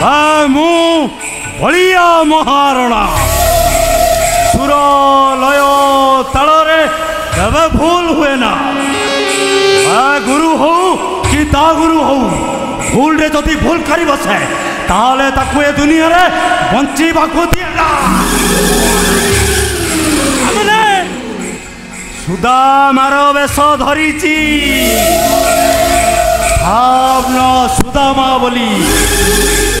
ବା ମୁଁ ବଳିଆ ମହାରଣା ସୁର ଲୟ ତାଳରେ କେବେ ଭୁଲ ହୁଏ ନା ବା ଗୁରୁ ହଉ କି ତା ଗୁରୁ ହଉ ଭୁଲରେ ଯଦି ଭୁଲ କରି ବସେ ତାହେଲେ ତାକୁ ଏ ଦୁନିଆରେ ବଞ୍ଚିବାକୁ ଦିଏ ନା ଆମେମାନେ ସୁଦାମାର ବେଶ ଧରିଛି ଭାବନ ସୁଦାମା ବୋଲି